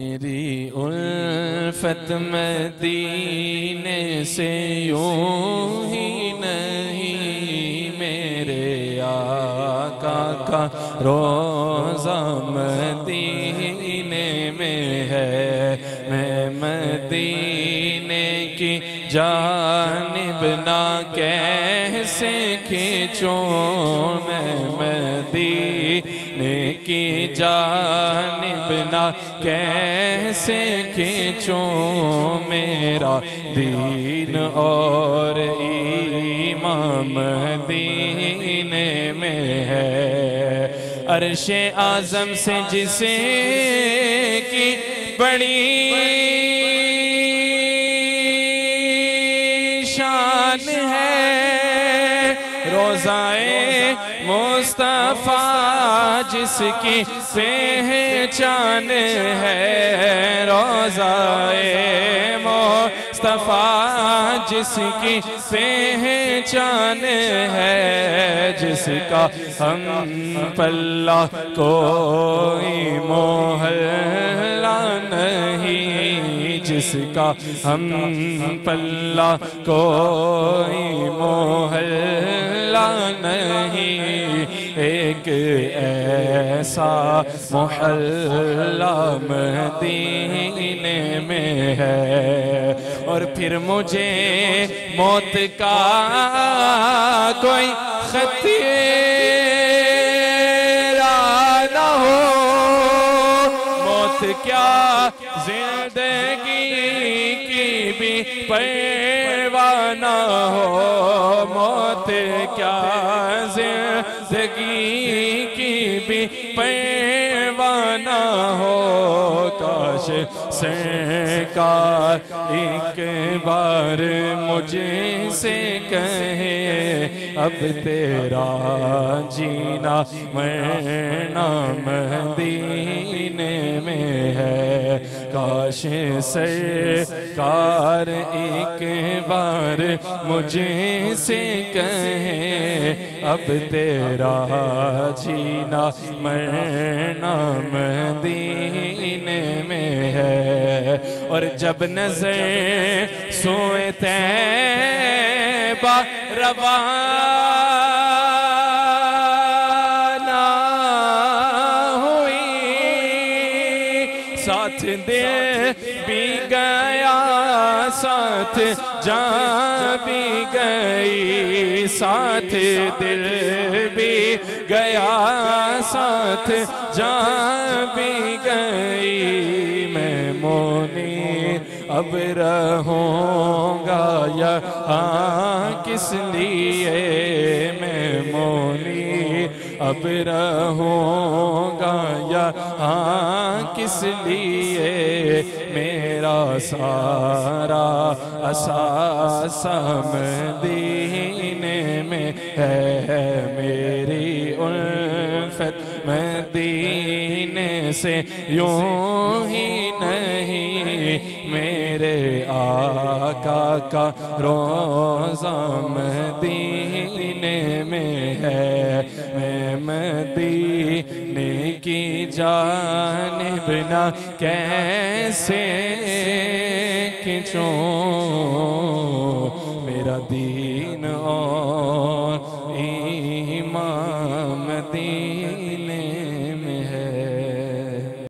میری الفت مدینے سے یوں ہی نہیں، میرے آقا کا روزہ مدینے میں ہے۔ میں مدینے کی جانب نہ کیسے کھینچوں؟ میں مدینے کی جانب نہ کیسے کھینچوں میرا دین اور امام مدینے میں ہے۔ عرش اعظم سے جسے کی بڑی روزائے مصطفیٰ، جس کی پہچان ہے۔ روزائے مصطفیٰ، جس کی پہچان ہے۔ جس کا ہم پلہ کوئی محلہ نہیں۔ جس کا ہم پلہ کوئی محلہ ایسا محلہ مدینے میں ہے۔ اور پھر مجھے موت کا کوئی خطرہ نہ ہو۔ موت کیا زندگی کی بھی پرواہ نہ ہو۔ موت کیا زندگی کاش سرکار ایک بار مجھے سے کہے، اب تیرا جینا مرنا مدینے میں ہے۔ کاش سرکار ایک بار مجھے سے کہے، اب تیرا جینا مرنا مدینے اور جب نظر سوئے تیبہ روانہ ہوئی، ساتھ دل بھی گیا، ساتھ جان بھی گئی، ساتھ دل بھی گیا، ساتھ جان بھی گئی۔ اب رہوں گا یہاں کس لیے میں مونی اب رہوں گا یہاں کس لیے؟ میرا سارا اساس مدینے میں ہے، میری الفت مدینے سے یوں ہی نہیں۔ میرے آقا کا روزہ مدینے میں ہے۔ میں مدینے کی جانب نہ کیسے کھنچوں میرا دین اور